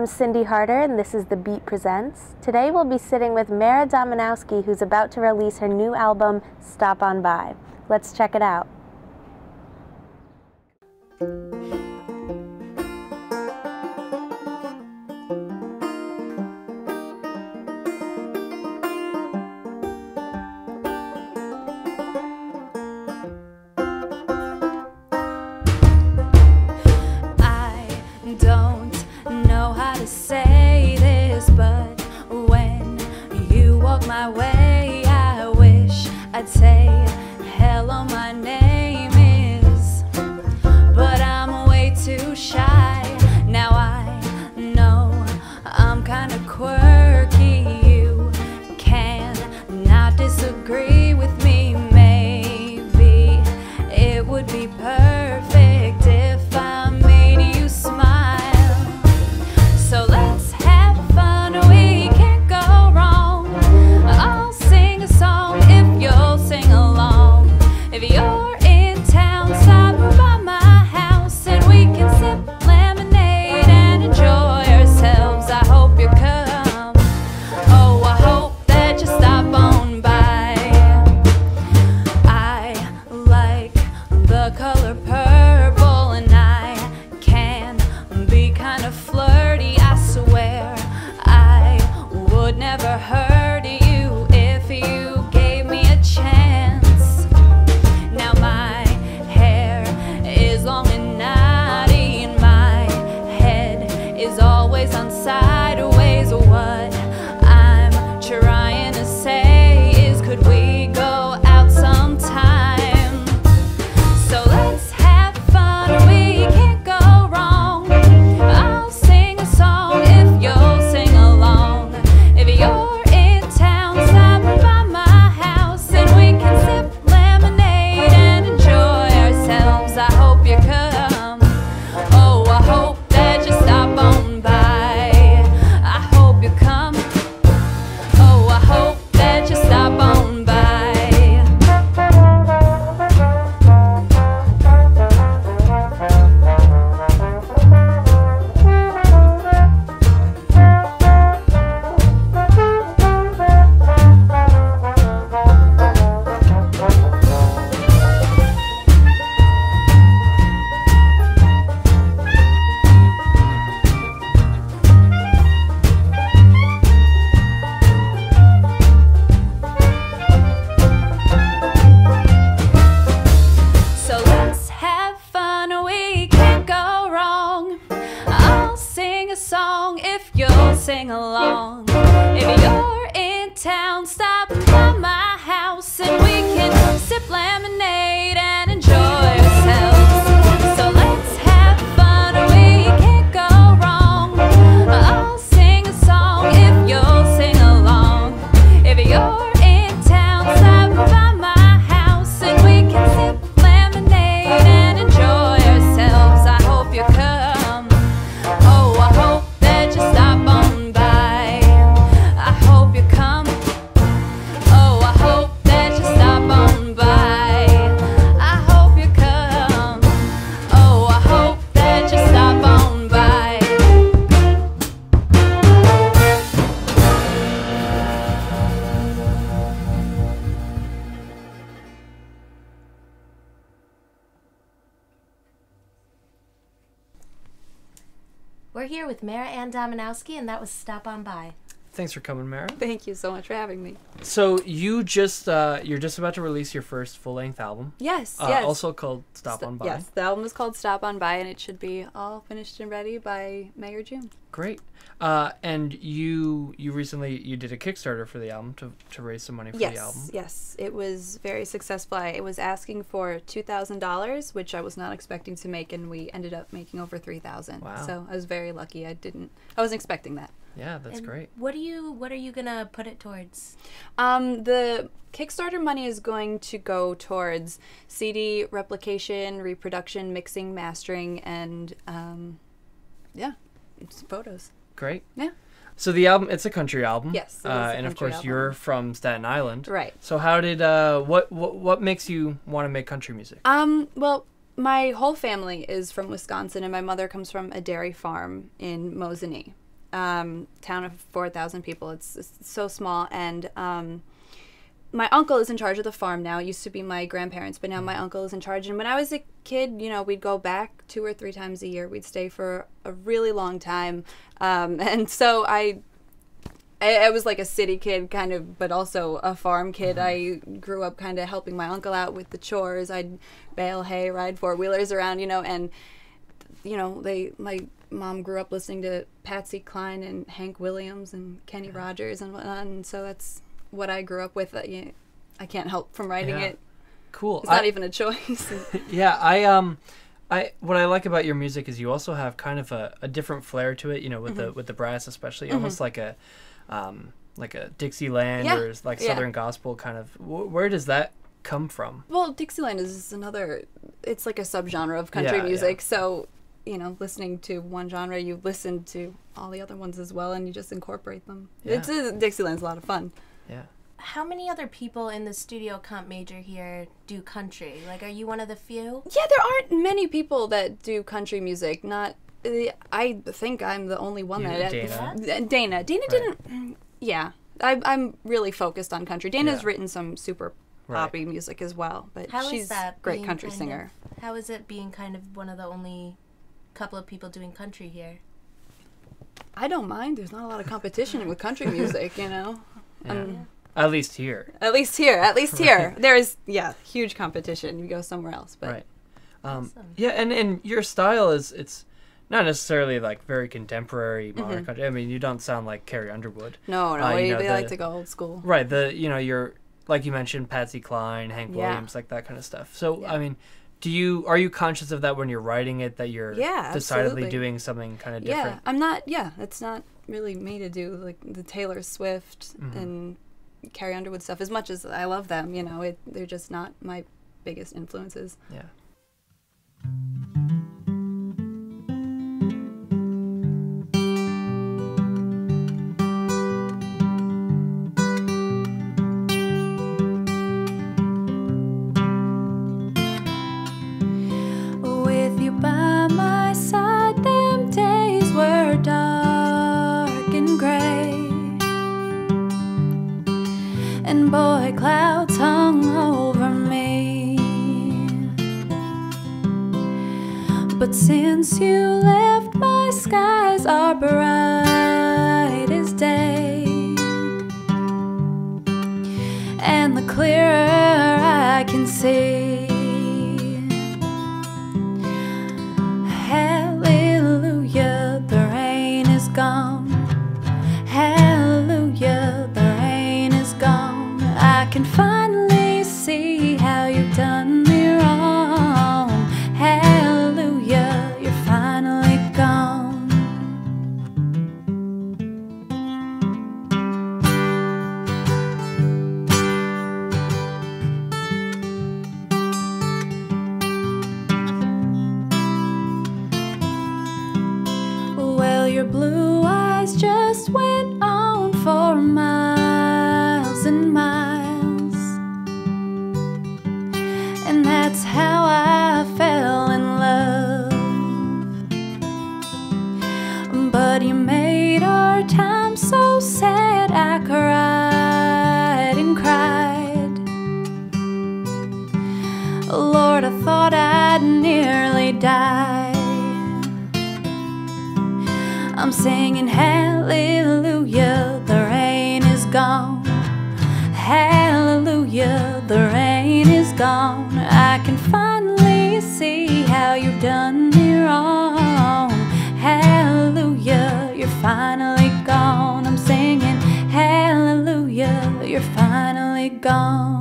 I'm Cyndi Harder, and this is The Beat Presents. Today we'll be sitting with Mara Dominowski, who's about to release her new album, Stop On By. Let's check it out. Kinda here with Mara Ann Dominowski, and that was Stop On By. Thanks for coming, Mara. Thank you so much for having me. So you just uh, you're just about to release your first full length album, Yes, uh, yes. also called Stop St- On By. Yes, the album is called Stop On By, and it should be all finished and ready by May or June. Great. Uh, and you you recently you did a Kickstarter for the album to, to raise some money for yes, the album. yes, it was very successful. I was asking for two thousand dollars, which I was not expecting to make, and we ended up making over three thousand. Wow. So I was very lucky. I didn't. I wasn't expecting that. Yeah, that's And great. What do you? What are you gonna put it towards? Um, the Kickstarter money is going to go towards CD replication, reproduction, mixing, mastering, and um, yeah, it's photos. Great. Yeah. So the album, it's a country album. Yes, it is Uh, a and of course, album. you're from Staten Island. Right. So how did uh, what what what makes you want to make country music? Um, well, my whole family is from Wisconsin, and my mother comes from a dairy farm in Mosinee, um, town of four thousand people. It's, it's so small, and um, my uncle is in charge of the farm now. It used to be my grandparents, but now my uncle is in charge. And when I was a kid, you know, we'd go back two or three times a year. We'd stay for a really long time, um, and so I I, I was like a city kid, kind of, but also a farm kid. I grew up kind of helping my uncle out with the chores. I'd bale hay, ride four wheelers around, you know, and you know, they my mom grew up listening to Patsy Cline and Hank Williams and Kenny Rogers and whatnot, and so that's what I grew up with. Uh, you I can't help from writing Yeah. it. Cool. It's not I- even a choice. Yeah, I um, I what I like about your music is you also have kind of a, a different flair to it. You know, with Mm-hmm. the with the brass especially, almost like a, um, like a Dixieland Yeah, or like yeah. Southern gospel kind of. Wh- where does that come from? Well, Dixieland is another. It's like a subgenre of country Yeah, yeah. music. So, you know, listening to one genre, you listen to all the other ones as well, and you just incorporate them. Yeah. It's uh, Dixieland's a lot of fun. Yeah. How many other people in the studio comp major here do country? Like, are you one of the few? Yeah, there aren't many people that do country music. Not, uh, I think I'm the only one You, that Dana. Uh, Dana. Dana didn't. Yeah, I, I'm really focused on country. Dana's Yeah. written some super Right. poppy music as well, but How is she's that? great country singer. Of, how is it being kind of one of the only couple of people doing country here? I don't mind. There's not a lot of competition with country music, you know. Yeah. Um, At least here. At least here, at least here, there is yeah huge competition. You go somewhere else, but right. Um, Awesome. Yeah, and and your style is it's not necessarily like very contemporary Mm-hmm. modern country. I mean, you don't sound like Carrie Underwood. no, no, Uh, you we, know, we like to go old school. Right. The you know you're like you mentioned Patsy Cline, Hank Yeah. Williams, like that kind of stuff. So Yeah. I mean, do you are you conscious of that when you're writing it that you're Yeah, decidedly absolutely. doing something kind of different? Yeah? I'm not. Yeah, it's not really me to do like the Taylor Swift Mm-hmm. and Carrie Underwood stuff. As much as I love them, you know, it, they're just not my biggest influences. Yeah. Clouds hung over me. But since you left, my skies are bright as day. And the clearer I can see. I'm singing hallelujah, the rain is gone. Hallelujah, the rain is gone. I can finally see how you've done me wrong. Hallelujah, you're finally gone. I'm singing hallelujah, you're finally gone.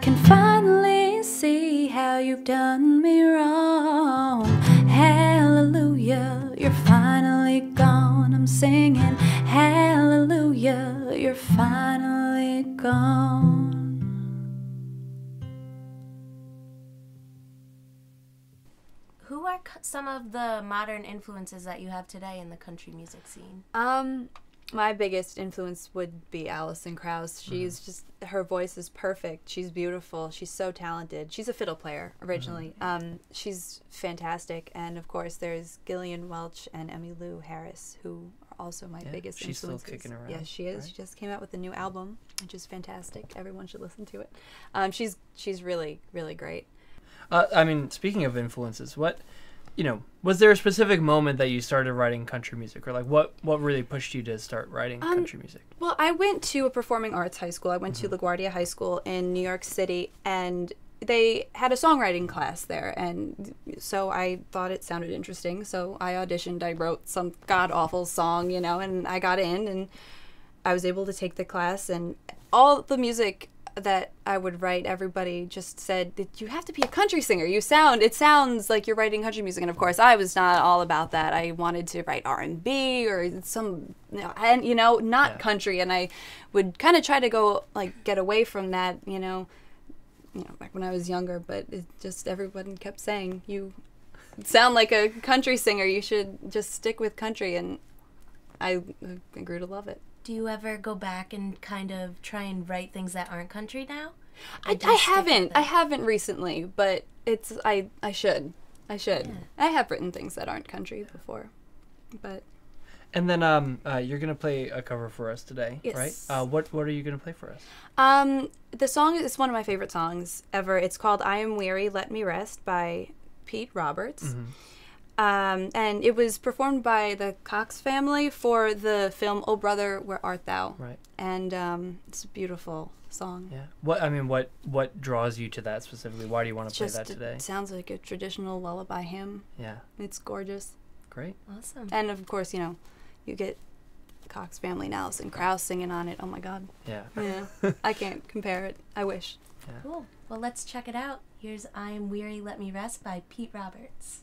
Can finally see how you've done me wrong. Hallelujah, you're finally gone. I'm singing, Hallelujah, you're finally gone. Who are some of the modern influences that you have today in the country music scene? Um, my biggest influence would be Alison Krauss. She's just her voice is perfect. She's beautiful. She's so talented. She's a fiddle player originally. Um, she's fantastic, and of course there's Gillian Welch and Emmylou Harris, who are also my Yeah, biggest she's still influences. kicking around, Yes, she is. right? She just came out with a new album, which is fantastic. Everyone should listen to it. Um, she's she's really really great. Uh, I mean, speaking of influences, what, you know, was there a specific moment that you started writing country music, or like what what really pushed you to start writing Um, country music? Well, I went to a performing arts high school. I went to LaGuardia High School in New York City, and they had a songwriting class there. And so I thought it sounded interesting. So I auditioned. I wrote some god awful song, you know, and I got in, and I was able to take the class. And all the music that I would write, everybody just said that you have to be a country singer. You sound it sounds like you're writing country music, and of course I was not all about that. I wanted to write R and B or some, you know, and you know, not Yeah. country. And I would kind of try to go like get away from that, you know, you know, back when I was younger. But it just everyone kept saying you sound like a country singer. You should just stick with country, and I, I grew to love it. Do you ever go back and kind of try and write things that aren't country now? I, I haven't. I haven't recently, but it's I I should. I should. I have written things that aren't country before, but And then um, uh, you're gonna play a cover for us today, right? Uh, what what are you gonna play for us? um, the song is one of my favorite songs ever. It's called "I Am Weary, Let Me Rest" by Pete Roberts. Um, and it was performed by the Cox family for the film "Oh Brother, Where Art Thou?" Right. And um, it's a beautiful song. Yeah. What I mean, what what draws you to that specifically? Why do you want to play that today? it sounds like a traditional lullaby hymn. Yeah. It's gorgeous. Great. Awesome. And of course, you know, you get Cox Family and Alison Krauss singing on it. Oh my God. Yeah. Yeah. I can't compare it. I wish. Yeah. Cool. Well, let's check it out. Here's I Am Weary, Let Me Rest by Pete Roberts.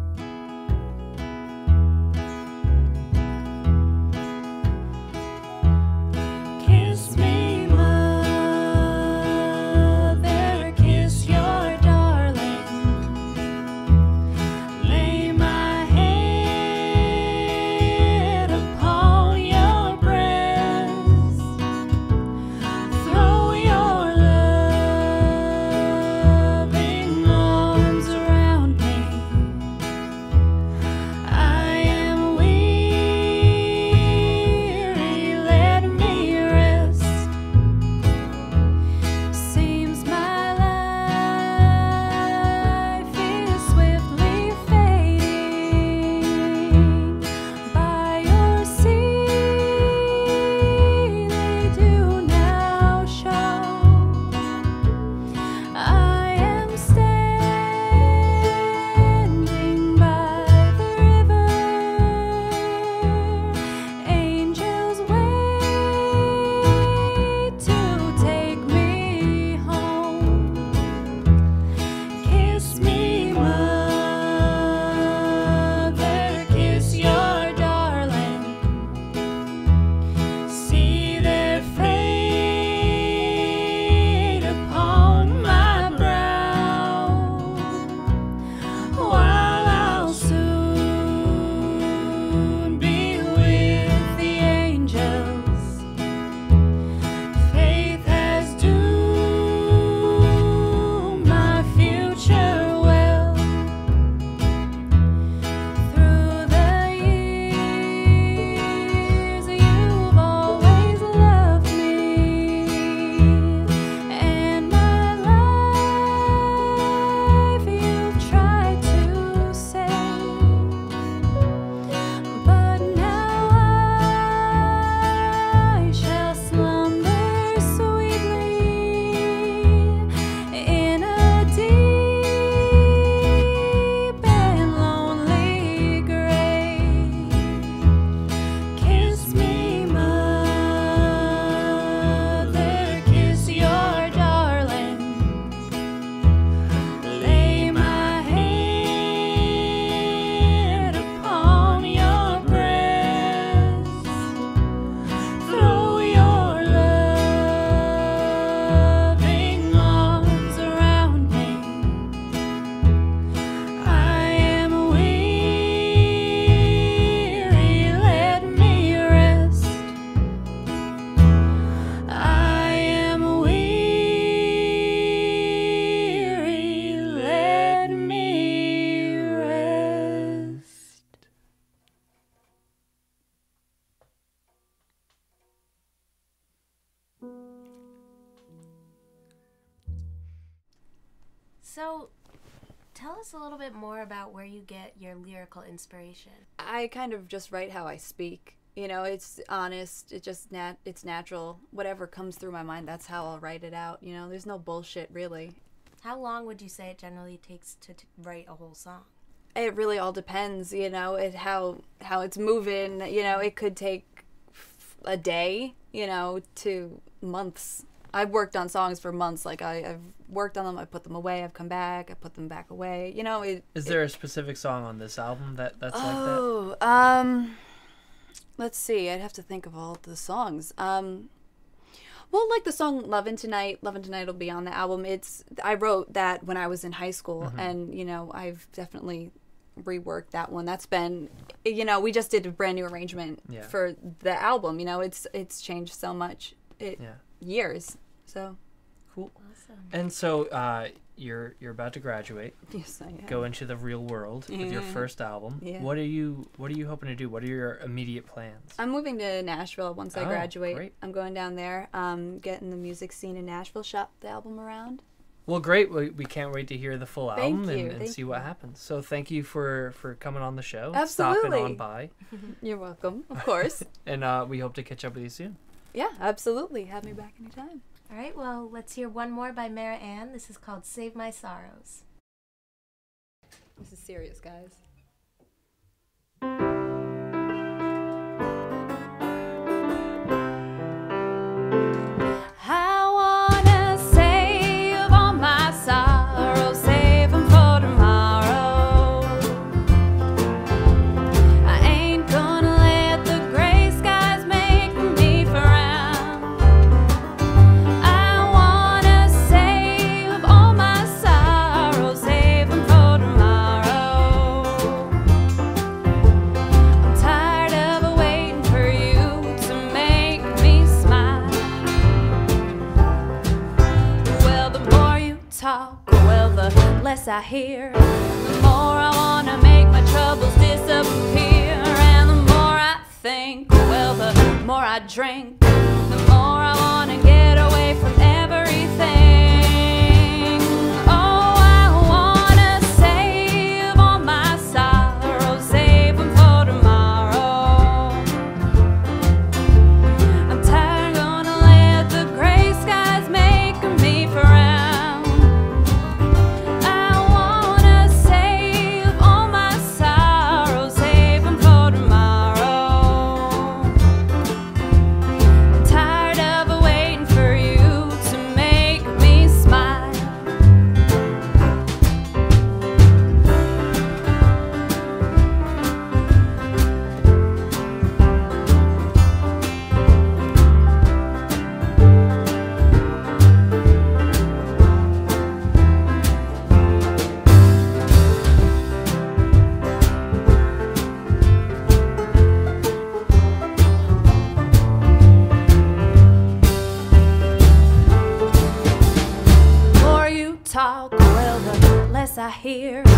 So, tell us a little bit more about where you get your lyrical inspiration. I kind of just write how I speak. You know, it's honest. It just nat. It's natural. Whatever comes through my mind, that's how I'll write it out. You know, there's no bullshit really. How long would you say it generally takes to t- write a whole song? It really all depends. You know, it how how it's moving. You know, it could take a day. You know, to months. I've worked on songs for months. Like I, I've worked on them. I put them away. I've come back. I put them back away. You know, it. Is there a specific song on this album that that's like that? Oh, um, let's see. I'd have to think of all the songs. Um, well, like the song "Lovin' Tonight." "Lovin' Tonight" will be on the album. It's I wrote that when I was in high school, Mm-hmm. and you know I've definitely reworked that one. That's been, you know, we just did a brand new arrangement Yeah. for the album. You know, it's it's changed so much. It Yeah. years. So Cool. Awesome. And so uh, you're you're about to graduate, yes, I am. go into the real world with your first album. Yeah. What are you What are you hoping to do? What are your immediate plans? I'm moving to Nashville once I Oh, graduate. great. I'm going down there, um, getting the music scene in Nashville, shop the album around. Well, great. We, we can't wait to hear the full Thank album you, and, and see what happens. So thank you for for coming on the show, stopping Absolutely. on by, You're welcome, of course. and uh, we hope to catch up with you soon. yeah, absolutely. Have me back anytime. All right, well, let's hear one more by Mara Ann. This is called Save My Sorrows. This is serious, guys. Hear. The more I wanna make my troubles disappear. And the more I think, well, the more I drink. Less